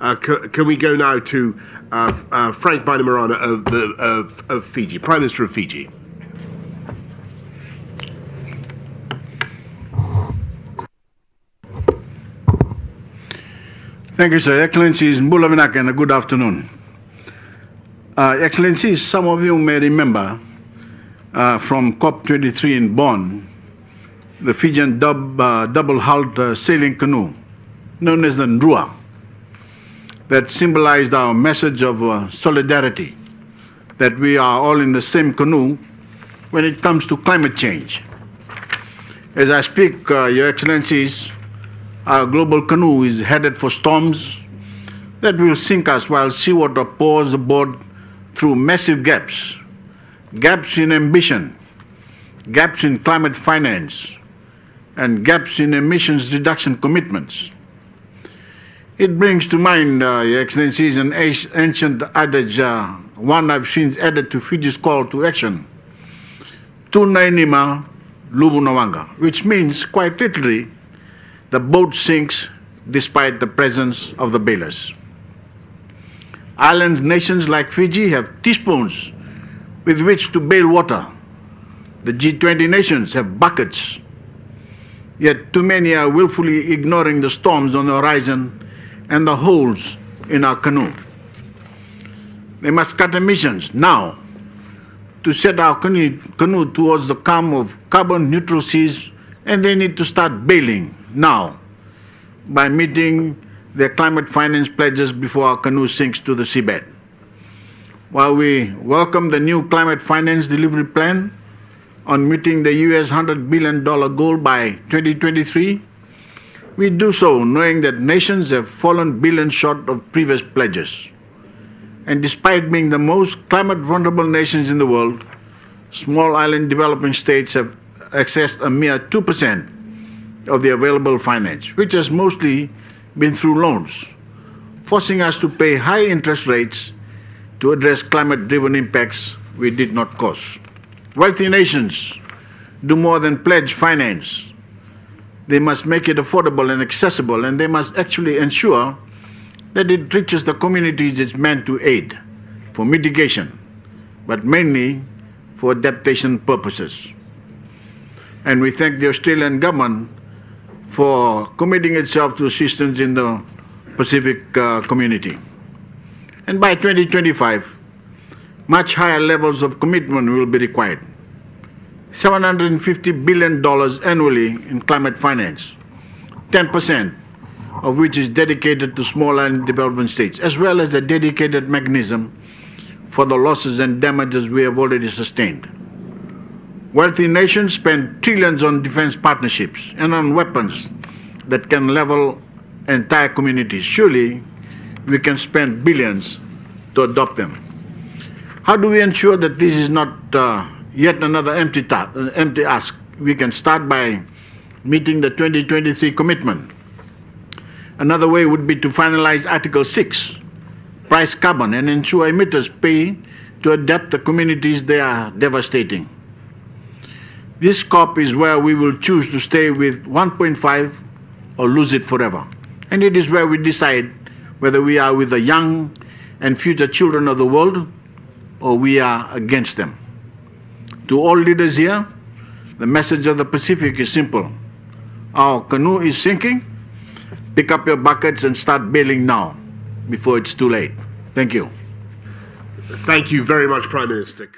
Uh, c- can we go now to uh, uh, Frank Bainimarama of, of, of Fiji, Prime Minister of Fiji? Thank you, Sir. Excellencies, Bula vinaka and good afternoon. Uh, Excellencies, some of you may remember uh, from COP23 in Bonn, the Fijian dub, uh, double-hulled uh, sailing canoe, known as the Ndrua, that symbolized our message of uh, solidarity, that we are all in the same canoe when it comes to climate change. As I speak, uh, Your Excellencies, our global canoe is headed for storms that will sink us while seawater pours aboard through massive gaps gaps in ambition, gaps in climate finance, and gaps in emissions reduction commitments. It brings to mind, uh, Your Excellencies, an ancient adage, uh, one I've since added to Fiji's call to action, Tunainima Lubunawanga, which means, quite literally, the boat sinks despite the presence of the bailers. Island nations like Fiji have teaspoons with which to bail water. The G20 nations have buckets. Yet too many are willfully ignoring the storms on the horizon and the holes in our canoe. They must cut emissions now to set our canoe, towards the calm of carbon neutral seas, and they need to start bailing now by meeting their climate finance pledges before our canoe sinks to the seabed. While we welcome the new climate finance delivery plan on meeting the US $100 billion goal by 2023, we do so knowing that nations have fallen billions short of previous pledges. And despite being the most climate vulnerable nations in the world, small island developing states have accessed a mere 2% of the available finance, which has mostly been through loans, forcing us to pay high interest rates to address climate driven impacts we did not cause. Wealthy nations do more than pledge finance. They must make it affordable and accessible, and they must actually ensure that it reaches the communities it's meant to aid for mitigation, but mainly for adaptation purposes. And we thank the Australian government for committing itself to assistance in the Pacific uh, community. And by 2025, much higher levels of commitment will be required. $750 billion annually in climate finance, 10% of which is dedicated to small and developing states, as well as a dedicated mechanism for the losses and damages we have already sustained. Wealthy nations spend trillions on defense partnerships and on weapons that can level entire communities. Surely we can spend billions to adopt them. How do we ensure that this is not uh, yet another empty, ta- empty ask? We can start by meeting the 2023 commitment. Another way would be to finalize Article 6, price carbon, and ensure emitters pay to adapt the communities they are devastating. This COP is where we will choose to stay with 1.5 or lose it forever. And it is where we decide whether we are with the young and future children of the world or we are against them. To all leaders here, the message of the Pacific is simple. Our canoe is sinking. Pick up your buckets and start bailing now before it's too late. Thank you. Thank you very much, Prime Minister.